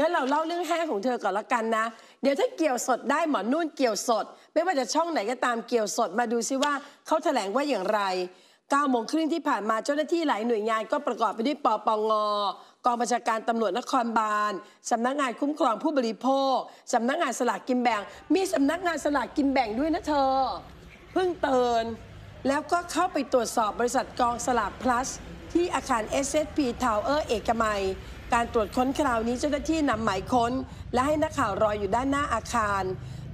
งั้นเราเล่าเรื่องแห้งของเธอก่อนละกันนะ เดี๋ยวถ้าเกี่ยวสดได้หมอนุ่นเกี่ยวสด ไม่ว่าจะช่องไหนก็ตามเกี่ยวสดมาดูซิว่าเขาแถลงว่าอย่างไร9โมงครึ่งที่ผ่านมาเจ้าหน้าที่หลายหน่วยงานก็ประกอบไปด้วยปปงกองบัญชาการตำรวจนครบาลสำนักงานคุ้มครองผู้บริโภคสำนักงานสลากกินแบ่ง มีสำนักงานสลากกินแบ่งด้วยนะเธอ เพิ่งเตือนแล้วก็เข้าไปตรวจสอบบริษัทกองสลาก plus ที่อาคาร SSP Tower เอกมัย การตรวจค้นคราวนี้เจ้าหน้าที่นำหมายค้น และให้นักข่าวรออยู่ด้านหน้าอาคาร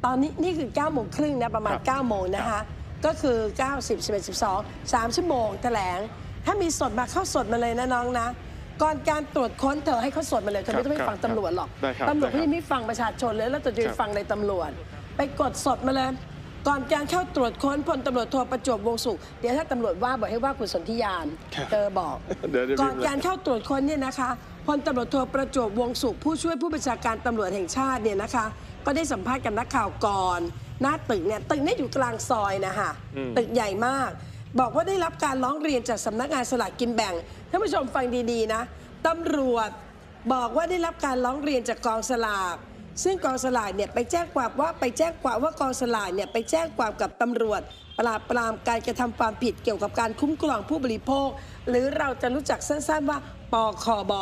ตอนนี้นี่คือ9โมงครึ่งนะประมาณครับ9โมงนะคะ ก็คือ90 11 12 3 ชั่วโมงแถลง ถ้ามีสดมาเข้าสดมาเลยนะน้องนะ ก่อนการตรวจค้นเธอให้เขาสดมาเลยเธอไม่ต้องไปครับฟังตำรวจหรอกได้ครับตำรวจได้ครับเขายังไม่ฟังประชาชนเลยแล้วจะไปครับฟังในตำรวจ ไปกดสดมาเลย ก่อนการเข้าตรวจค้นพลตำรวจโทประจวบวงศ์สุขเดี๋ยวถ้าตำรวจว่าบอกให้ว่าคุณสนธิยานครับเจอบอกเดี๋ยวเดี๋ยวก่อนการเข้าตรวจค้นเนี่ยนะคะพลตำรวจโทประจวบวงศ์สุขผู้ช่วยผู้บัญชาการตำรวจแห่งชาติเนี่ยนะคะ ก็ได้สัมภาษณ์กับนักข่าวก่อน หน้าตึกเนี่ยตึกเนี่ยอยู่กลางซอยนะคะอืมตึกใหญ่มาก บอกว่าได้รับการร้องเรียนจากสำนักงานสลากกินแบ่งท่านผู้ชมฟังดีๆนะตำรวจบอกว่าได้รับการร้องเรียนจากกองสลาก ซึ่งกองสลากเนี่ยไปแจ้งความว่าไปแจ้งความว่ากองสลากเนี่ยไปแจ้งความกับตำรวจ ปราบปรามการกระทำความผิดเกี่ยวกับการคุ้มครองผู้บริโภค หรือเราจะรู้จักสั้นๆว่าปคบ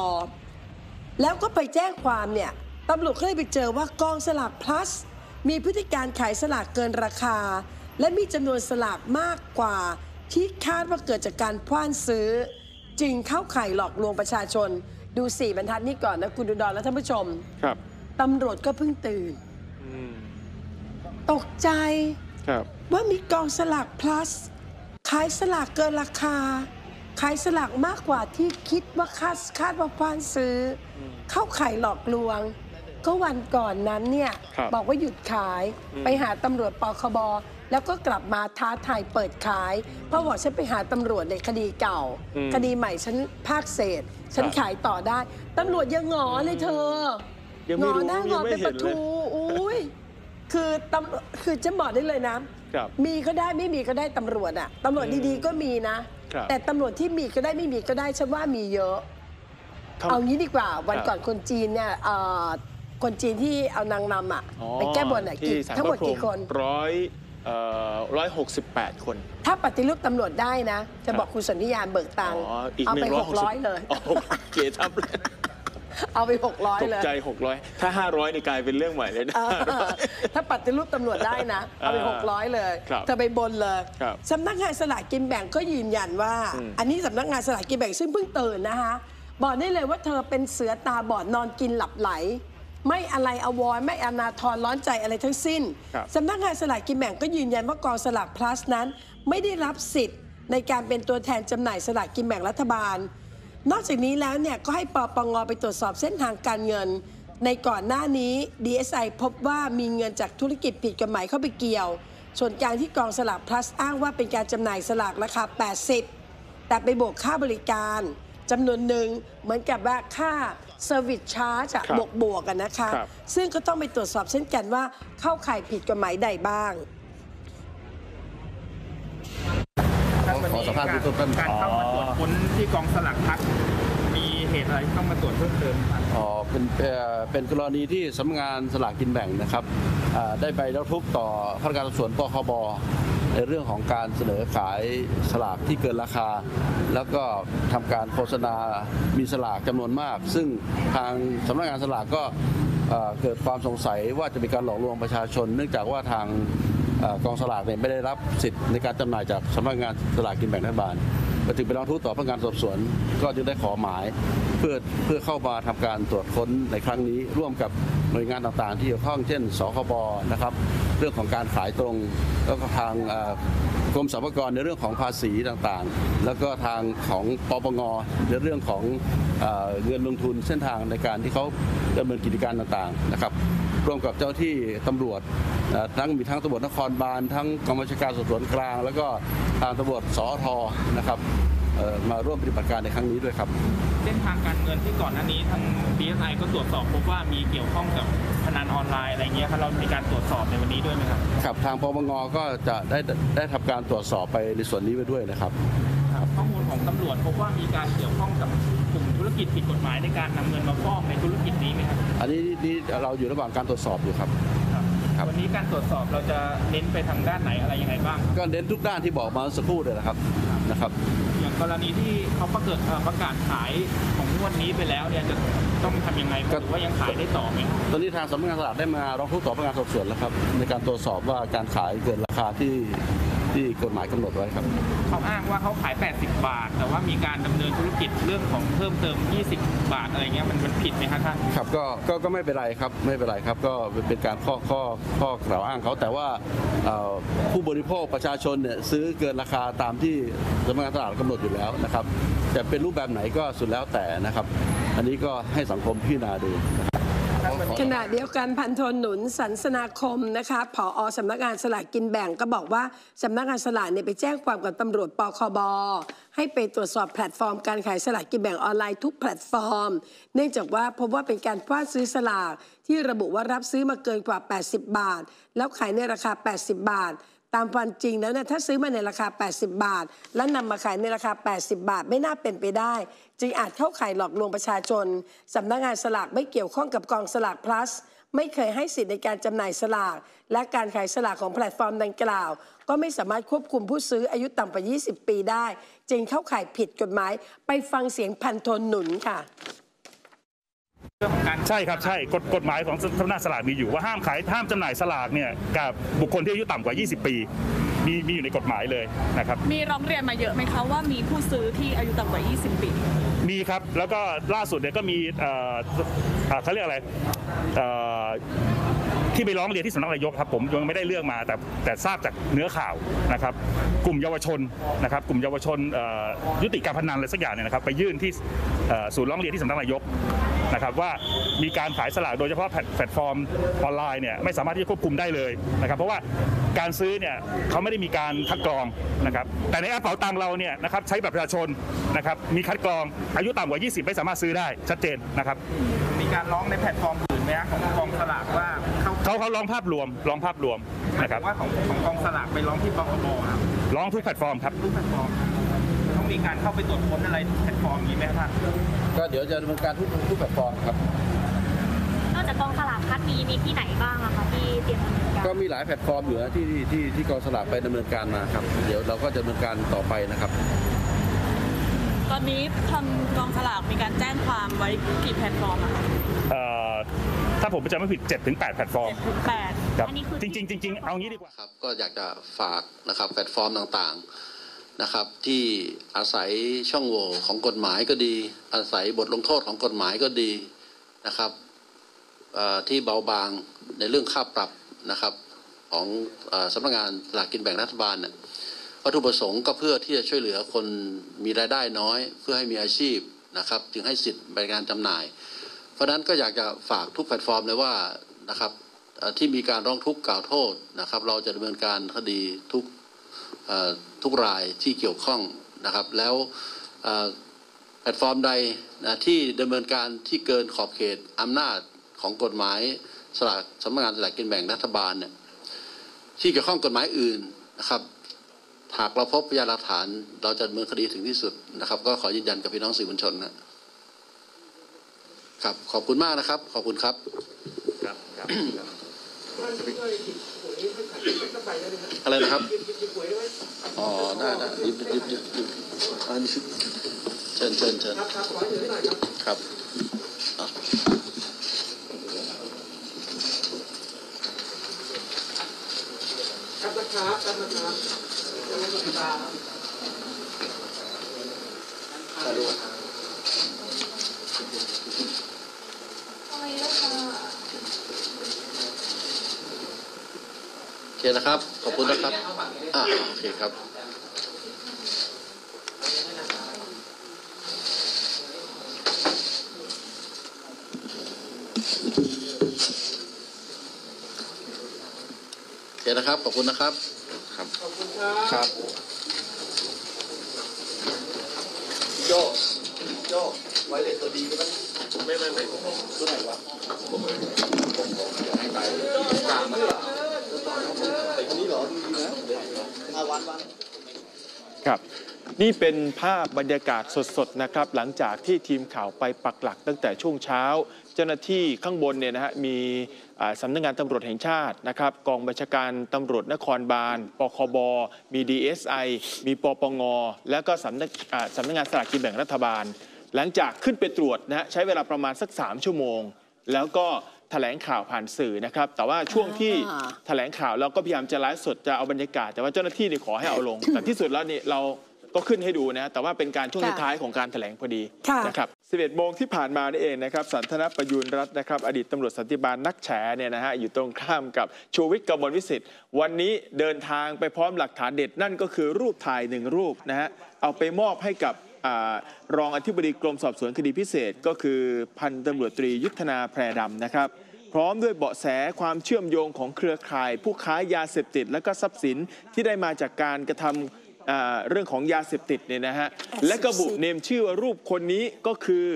แล้วก็ไปแจ้งความเนี่ยตำรวจก็เลยไปเจอว่ากองสลาก plus มีพฤติการขายสลากเกินราคา และมีจำนวนสลากมากกว่า ที่คาดว่าเกิดจากการพว้านซื้อ จึงเข้าข่ายหลอกลวงประชาชน ดูสี่บรรทัดนี้ก่อนนะคุณดุดอนและท่านผู้ชม ครับ ตำรวจก็เพิ่งตื่น อืมตกใจครับ ว่ามีกองสลาก plus ขายสลากเกินราคา ขายสลากมากกว่าที่คิดว่าคาดคาดว่าพานซื้ออเข้าข่ายหลอกลวง ก็วันก่อนนั้นเนี่ยครับบอกว่าหยุดขายอืม ไปหาตำรวจปคบแล้วก็กลับมาท้าทายเปิดขาย เพราะบอกฉันไปหาตำรวจในคดีเก่า อืมคดีใหม่ฉันภาคเศษ ฉันครับ ขายต่อได้ตำรวจยังหงอเลยเธอ ยังหงไม่อรู้หน้าหงยัองไม่เป็นเห็ปนระเลทูย อุ้ยคือตำคือจะบอกได้เลยนะครับมีก็ได้ไม่มีก็ได้ตำรวจอะตำรวจดีๆก็มีนะ ครับ แต่ตำรวจที่มีก็ได้ไม่มีก็ได้ฉันว่ามีเยอะ ทำ เอางี้ดีกว่า วันครับก่อนคนจีนเนี่ยเอ่อคนจีนที่เอานางนำอะอ๋อไปแก้บนอะที่กี่สารทั้งหมดพระพรกี่คน ร้อยเอ่อร้อยหกสิบแปดคน ถ้าปฏิรูปตำรวจได้นะ จะครับบอกคุณสนธิยานเบิกตังค์อ๋อ อีกเอาหไปนึ่งร้หอยกหกสิบร้อยเลยอ๋อเก๋ทับเลย เอาไปหกร้อยตกเลยใจหกร้อยถ้าห้าร้อยนี่กลายเป็นเรื่องใหม่เลยนะ เออถ้าปฏิรูปตำรวจได้นะ เอาไป อ่าหกร้อยเลยครับเธอไปบนเลยครับสำนักงานสลากกินแบ่งก็ยืนยันว่า อืม อันนี้สำนักงานสลากกินแบ่งซึ่งเพิ่งตื่นนะคะบอกได้เลยว่าเธอเป็นเสือตาบอดนอนกินหลับไหล ไม่อะไรอวรไม่อนาทรร้อนใจอะไรทั้งสิ้นครับ สำนักงานสลากกินแบ่งก็ยืนยันว่ากองสลาก plus นั้น ไม่ได้รับสิทธิ์ในการเป็นตัวแทนจำหน่ายสลากกินแบ่งรัฐบาล นอกจากนี้แล้วเนี่ยก็ให้ปปงไปตรวจสอบเส้นทางการเงิน ในก่อนหน้านี้ DSI พบว่ามีเงินจากธุรกิจผิดกฎหมายเข้าไปเกี่ยว ส่วนกลางที่กองสลาก plus อ้างว่าเป็นการจำหน่ายสลากราคา 80 แต่ไปบวกค่าบริการจำนวนหนึ่งเหมือนกับว่าค่า Service Charge อะครับบวกบวกๆกันนะคะครับซึ่งก็ต้องไปตรวจสอบเช่นกันว่าเข้าข่ายผิดกฎหมายใดบ้าง ขอ สภาษณ์เพิ่มเติมการเข้ามาตรวจค้นที่กองสลักพัดมีเหตุอะไรที่ต้องมาตรวจเพิ่มเติมครับอ๋อเป็นเอ่อเป็นกรณีที่สำนักงานสลากกินแบ่งนะครับได้ไปร้องทุกข์ต่อพนักงานสอบสวนปคบในเรื่องของการเสนอขายสลากที่เกินราคา แล้วก็ทำการโฆษณา มีสลากจำนวนมาก ซึ่งทางสำนักงานสลากก็เกิดความสงสัยว่าจะมีการหลอกลวงประชาชน เนื่องจากว่าทาง กองสลากเนี่ยไม่ได้รับสิทธิ์ในการจำหน่ายจากสำนักงานสลากกินแบ่งรัฐบาลก็จึงไปร้องทุกข์ต่อพนักงานสอบสวน ก็จึงได้ขอหมายเพื่อเพื่อเข้ามาทำการตรวจค้นในครั้งนี้ ร่วมกับหน่วยงานต่างๆ ที่เกี่ยวข้องเช่น สคบนะครับ เรื่องของการขายตรงแล้วก็ทางกรมสรรพากรในเรื่องของภาษีต่างๆ แล้วก็ทางของปปงในเรื่องของเงินลงทุนเส้นทางในการที่เขาดำเนินกิจการต่างๆนะครับ ร่วมกับเจ้าที่ตำรวจเอ่อทั้งมีทั้งตำรวจนครบาลทั้งกองบัญชาการสอบสวนกลาง แล้วก็ทางตำรวจสอทนะครับเอ่อมาร่วมปฏิบัติการในครั้งนี้ด้วยครับ เส้นทางการเงินที่ก่อนหน้านี้ทาง DSI ก็ตรวจสอบพบว่ามีเกี่ยวข้องกับพนันออนไลน์อะไรเงี้ยครับเรามีการตรวจสอบในวันนี้ด้วยไหมครับครับทางปปงก็จะได้ได้ทำการตรวจสอบไปในส่วนนี้ไปด้วยนะครับครับข้อมูลของตำรวจพบว่ามีการเกี่ยวข้องกับกลุ่มธุรกิจผิดกฎหมายในการนำเงินมาฟอกในธุรกิจนี้ไหมครับ อันนี้นี่เราอยู่ระหว่างการตรวจสอบอยู่ครับ ครับ วันนี้การตรวจสอบเราจะเน้นไปทางด้านไหนอะไรยังไงบ้างครับก็เน้นทุกด้านที่บอกมาเมื่อสักครู่เลยนะครับนะครับ อย่างกรณีที่เขาประกาศเอ่อประกาศขายของงวดนี้ไปแล้วเนี่ยจะต้องทำยังไงหรือว่ายังขายได้ต่อไหมตอนนี้ทางสำนักงานสลากได้มาร้องทุกข์ต่อพนักงานสอบสวนแล้วครับในการตรวจสอบว่าการขายเกินราคาที่ ที่กฎหมายกำหนดไว้ครับ เขาอ้างว่าเขาขาย 80 บาท แต่ว่ามีการดำเนินธุรกิจเรื่องของเพิ่มเติม 20 บาทอะไรเงี้ยมันมันผิดไหมครับท่าน ครับก็ก็ก็ไม่เป็นไรครับไม่เป็นไรครับ ก็เป็นการข้อข้อข้อกล่าวอ้างเขาแต่ว่าเอ่อผู้บริโภคประชาชนเนี่ยซื้อเกินราคาตามที่สำนักงานตลาดกำหนดอยู่แล้วนะครับแต่เป็นรูปแบบไหนก็สุดแล้วแต่นะครับ อันนี้ก็ให้สังคมพิจารณาดู ขณะเดียวกันพันโทหนุน ศันสนาคมนะคะผอสำนักงานสลากกินแบ่งก็บอกว่าสำนักงานสลากเนี่ยไปแจ้งความกับตำรวจปคบให้ไปตรวจสอบแพลตฟอร์มการขายสลากกินแบ่งออนไลน์ทุกแพลตฟอร์ม เนื่องจากว่าพบว่าเป็นการกว้านซื้อสลากที่ระบุว่ารับซื้อมาเกินกว่า 80 บาท แล้วขายในราคา 80 บาท ตามความจริงแล้วเนี่ยถ้าซื้อมาในราคา 80 บาท แล้วนำมาขายในราคา 80 บาทไม่น่าเป็นไปได้ จึงอาจเข้าข่ายหลอกลวงประชาชนสำนักงานสลากไม่เกี่ยวข้องกับกองสลาก plus ไม่เคยให้สิทธิ์ในการจำหน่ายสลาก และการขายสลากของแพลตฟอร์มดังกล่าว ก็ไม่สามารถควบคุมผู้ซื้ออายุต่ำกว่า 20 ปีได้ จึงเข้าข่ายผิดกฎหมาย ไปฟังเสียงพันโทนหนุนค่ะ เรื่องของการ ใช่ครับใช่กฎกฎหมายของสำนักงานสลากมีอยู่ว่าห้ามขายห้ามจำหน่ายสลากเนี่ยกับบุคคลที่อายุต่ำกว่า 20 ปี มีมีอยู่ในกฎหมายเลยนะครับ มีร้องเรียนมาเยอะไหมคะว่ามีผู้ซื้อที่อายุต่ำกว่า 20 ปี มีครับ แล้วก็ล่าสุดเนี่ยก็มีเอ่อเอ่อเขาเรียกอะไรเอ่อที่ไปร้องเรียนที่สำนักนายกครับผมยังไม่ได้เรื่องมาแต่แต่ทราบจากเนื้อข่าวนะครับ กลุ่มเยาวชนนะครับ กลุ่มเยาวชนเอ่อยุติการพนันอะไรสักอย่างเนี่ยนะครับ ไปยื่นที่เอ่อศูนย์ร้องเรียนที่สำนักนายก นะครับว่ามีการขายสลากโดยเฉพาะแพลตแพลตฟอร์มออนไลน์เนี่ยไม่สามารถที่จะควบคุมได้เลยนะครับเพราะว่าการซื้อเนี่ยเขาไม่ได้มีการคัดกรองนะครับแต่ในแอปเป๋าตังเราเนี่ยนะครับใช้บัตรประชาชนนะครับมีคัดกรองอายุต่ำกว่า 20 ไม่สามารถซื้อได้ชัดเจนนะครับมีการร้องในแพลตฟอร์มอื่นไหมฮะของกองสลากว่าเข้าเขาเขาร้องภาพรวมร้องภาพรวมหมายนะครับว่าของของกองสลากไปร้องที่ปคบครับร้องทุกแพลตฟอร์มครับทุกแพลตฟอร์ม ต้องมีการเข้าไปตรวจค้นอะไรแพลตฟอร์มนี้ไหมครับท่านก็เดี๋ยวจะดำเนินการทุกทุกแพลตฟอร์มครับ นอกจากกองสลากพลัสมีมีที่ไหนบ้างอะคะที่เตรียมดำเนินการก็มีหลายแพลตฟอร์มอยู่นะที่ที่ที่ที่กองสลากไปดำเนินการมาครับ เดี๋ยวเราก็จะดำเนินการต่อไปนะครับ ตอนนี้ทางกองสลากมีการแจ้งความไว้กี่แพลตฟอร์มอะคะเอ่อถ้าผมจำไม่ผิด 7-8 แพลตฟอร์มถึงแปด ครับอันนี้คือ จริงๆจริงๆเอางี้ดีกว่า ครับก็อยากจะฝากนะครับแพลตฟอร์มต่างๆ นะครับที่อาศัยช่องโหว่ของกฎหมายก็ดี อาศัยบทลงโทษของกฎหมายก็ดีนะครับที่เบาบางในเรื่องค่าปรับนะครับของอสำนักงานสลากกินแบ่งรัฐบาลเนี่ยวัตถุประสงค์ก็เพื่อที่จะช่วยเหลือคนมีรายได้น้อย เพื่อให้มีอาชีพนะครับ จึงให้สิทธิ์ในการจำหน่าย เพราะฉะนั้นก็อยากจะฝากทุกแพลตฟอร์มเลยว่านะครับที่มีการร้องทุกข์กล่าวโทษนะครับ เราจะดำเนินการคดีทุก ทุกรายที่เกี่ยวข้องนะครับ แล้วแพลตฟอร์มใดนะที่ดำเนินการที่เกินขอบเขตอำนาจของกฎหมายสลากสำนักงานสลากกินแบ่งรัฐบาลเนี่ยที่เกี่ยวข้องกฎหมายอื่นนะครับหากเราพบพยานหลักฐานเราจะดำเนินคดีถึงที่สุดนะครับ ก็ขอยืนยันกับพี่น้องสื่อมวลชนนะครับขอบคุณมากนะครับ ขอบคุณครับ อะไรนะครับ อ๋อ ได้ได้ยิบยิบยิบยิบอันนี้เชิญเชิญเชิญครับอะโอ เคนะครับ ขอบคุณนะครับอ่าโอเคครับโอเคนะครับ ขอบคุณนะครับ ครับ ขอบคุณครับครับโจโจไวเลสตัวดีก็ไม่ไม่ไม่ตัวไหนวะผมผมผมให้ไปกลางมันไอ้คนนี้เหรอดีนะอาวันวัน ครับ นี่เป็นภาพบรรยากาศสดๆนะครับ หลังจากที่ทีมข่าวไปปักหลักตั้งแต่ช่วงเช้า เจ้าหน้าที่ข้างบนเนี่ยนะฮะมีสำนักงานตำรวจแห่งชาตินะครับ กองบัญชาการตำรวจนครบาล ปคบ มี DSI มีปปง แล้วก็สำนักสำนักงานสลากกินแบ่งรัฐบาล หลังจากขึ้นไปตรวจนะฮะใช้เวลาประมาณสัก 3 ชั่วโมง แล้วก็ ถลงข่าวผ่านสื่อนะครับ แต่ว่าช่วงที่อ่าแถลงข่าวเราก็พยายามจะไลฟ์สดจะเอาบรรยากาศ แต่ว่าเจ้าหน้าที่นี่ขอให้เอาลง แต่ที่สุดแล้วนี่เราก็ขึ้นให้ดูนะแต่ว่าเป็นการช่วงค่ะท้ายๆของการแถลงพอดีค่ะนะครับ 11 โมงที่ผ่านมานี่เองนะครับสันทนประยูรรัตน์นะครับ อดีตตำรวจสันติบาลนักแฉเนี่ยนะฮะอยู่ตรงข้ามกับชูวิทย์กมลวิสิทธิ์ วันนี้เดินทางไปพร้อมหลักฐานเด็ดนั่นก็คือรูปถ่ายหนึ่งรูปนะฮะเอาไปมอบให้กับอารองอธิบดีกรมสอบสวนคดีพิเศษ ก็คือพันตำรวจตรียุทธนาแพรดำนะครับ พร้อมด้วยเบาะแสความเชื่อมโยงของเครือข่าย ผู้ค้ายาเสพติด และก็ทรัพย์สินที่ได้มาจากการกระทำอ่าเรื่องของยาเสพติดเนี่ยนะฮะและกระบุเนมชื่อว่ารูปคนนี้ก็คือ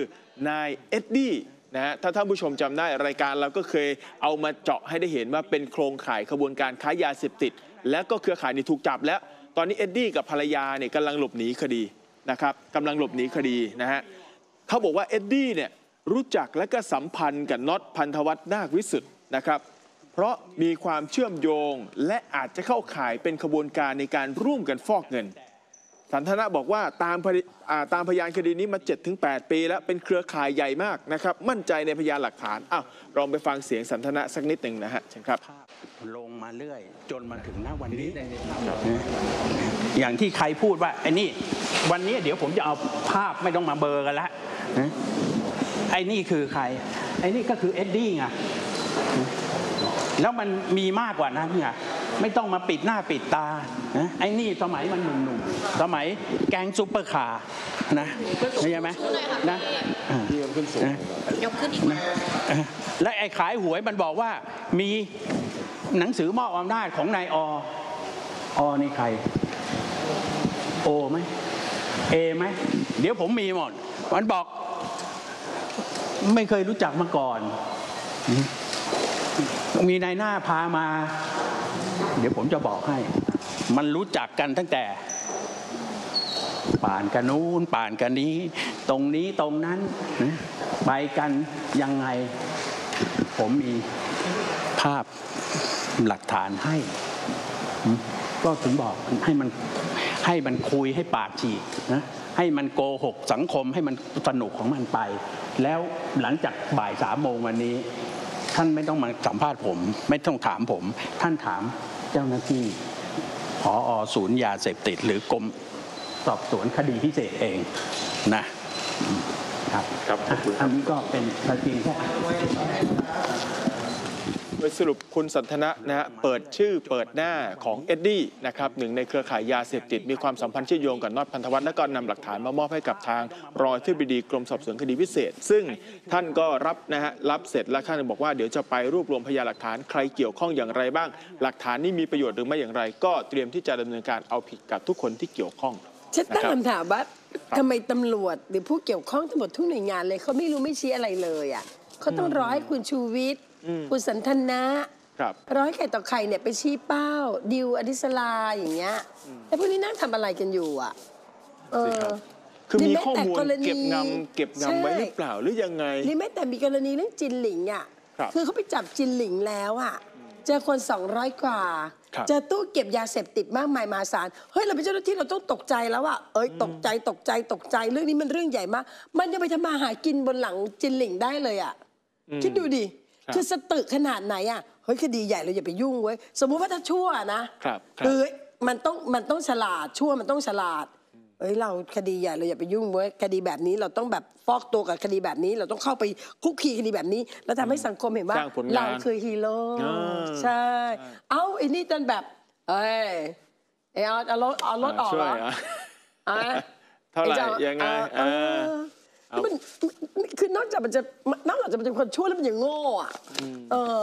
นายเอ็ดดี้นะฮะถ้าท่านผู้ชมจำได้รายการเราก็เคยเอามาเจาะให้ได้เห็นว่าเป็นโครงข่ายขบวนการค้ายาเสพติด และก็เครือข่ายนี้ถูกจับแล้ว ตอนนี้เอ็ดดี้กับภรรยาเนี่ยกำลังหลบหนีคดีนะครับกำลังหลบหนีคดีนะฮะเขาบอกว่าเอ็ดดี้เนี่ย รู้จักและก็สัมพันธ์กับนอทพันธ์ธวัชนาควิสุทธิ์นะครับ เพราะมีความเชื่อมโยงและอาจจะเข้าข่ายเป็นขบวนการในการร่วมกันฟอกเงิน สันธนะบอกว่าตามพยาตามพยานคดีนี้มา 7-8 ปีแล้วเป็นเครือข่ายใหญ่มากนะครับ มั่นใจในพยานหลักฐานอ้าวลองไปฟังเสียงสันธนะสักนิดหนึ่งนะฮะเชิญครับลงมาเรื่อย จนมาถึงณวันนี้ อย่างที่ใครพูดว่าไอ้นี่ วันนี้เดี๋ยวผมจะเอาภาพไม่ต้องมาเบลอกันละ ไอ้นี่คือใคร ไอ้นี่ก็คือเอ็ดดี้ไงแล้วมันมีมากกว่านั้นไงไม่ต้องมาปิดหน้าปิดตานะไอ้นี่สมัยมันหนุ่มๆสมัยแก๊งซุปเปอร์คาร์นะเข้าใจไหมนะอ่านะยกขึ้นอีกนะเออและไอ้ขายหวยมันบอกว่ามีหนังสือมอบอำนาจของนายออนี่ใคร โอไหมเอไหมเดี๋ยวผมมีหมดมันบอก ไม่เคยรู้จักมาก่อน มีนายหน้าพามา เดี๋ยวผมจะบอกให้ มันรู้จักกันตั้งแต่ป่านกันนู้นป่านกันนี้ ตรงนี้ตรงนั้นนะไปกันยังไง ผมมีภาพหลักฐานให้ ก็ถึงบอกให้มันให้มันคุยให้ปากฉีกนะให้มันโกหกสังคมให้มันสนุกของมันไป แล้วหลังจากบ่ายสามโมงวันนี้ ท่านไม่ต้องมาสัมภาษณ์ผม ไม่ต้องถามผม ท่านถามเจ้าหน้าที่ผอศูนย์ยาเสพติด หรือกรมสอบสวนคดีพิเศษเองนะอืมครับ ครับขอบคุณครับ อันนี้ก็เป็นประเด็นแค่ โดยสรุปคุณสันทนะนะฮะเปิดชื่อเปิดหน้าของเอ็ดดี้นะครับหนึ่งในเครือข่ายยาเสพติดมีความสัมพันธ์เชื่อมโยงกับนอตพันธวัฒน์และก็นำหลักฐานมามอบให้กับทางรองอธิบดีกรมสอบสวนคดีพิเศษ ซึ่งท่านก็รับนะฮะรับเสร็จแล้วท่านบอกว่าเดี๋ยวจะไปรวบรวมพยานหลักฐานใครเกี่ยวข้องอย่างไรบ้าง หลักฐานนี้มีประโยชน์หรือไม่อย่างไร ก็เตรียมที่จะดำเนินการเอาผิดกับทุกคนที่เกี่ยวข้องฉันตั้งครับคำถามว่าทำไมตำรวจหรือผู้เกี่ยวข้องทั้งหมดทุกหน่วยงานเลยเขาไม่รู้ไม่ชี้อะไรเลยอะเขาต้องรอให้คุณชูวิทย์ คุณสันทนะครับร้อยใครต่อใครเนี่ยไปชี้เป้า ดิวอดิสลาอย่างเงี้ยแล้วพวกนี้นั่งทำอะไรกันอยู่อะเออคือมีนี่แข้อมูลแต่รณีเก็บงำเก็บงำไว้หรือเปล่าหรือยังไงนี่แม้แต่มีกรณีเรื่องจินหลิงอะครับอเขาไปจับจินหลิงแล้วอะเจอคน 200 กว่าครับเจอตู้เก็บยาเสพติดมากมายมหาศาล เฮ้ย เราเป็นเจ้าหน้าที่เราต้องตกใจแล้วอะเอ้ย ตกใจตกใจตกใจเรื่องนี้มันเรื่องใหญ่มาก มันจะไปทำมาหากินบนหลังจินหลิงได้เลยอะคิดดูดิ ครับคือสตึกขนาดไหนอะเฮ้ยคดีใหญ่เราอย่าไปยุ่งเว้ยสมมุติว่าถ้าชั่วนะครับครับเอ้ยมันต้องมันต้องฉลาดชั่วมันต้องฉลาดเอ้ยเราคดีใหญ่เราอย่าไปยุ่งเว้ยคดีแบบนี้เราต้องแบบฟอกตัวกับคดีแบบนี้ เราต้องเข้าไปคุกคีคดีแบบนี้ แล้วทำให้สังคมเห็นว่าสร้างผลงานเราคือฮีโร่อ่าใช่ เอ้าไอ้นี่จนแบบเอ้ยเอ้ยเอาเอารถเอารถออกช่เหรวยออะอะเท่าไหร่อ้จ้ยังไง เออเออเออมันคือนอกจากมันจะนอกจากจะเป็นคนชั่วแล้วมันยังโง่อะเออ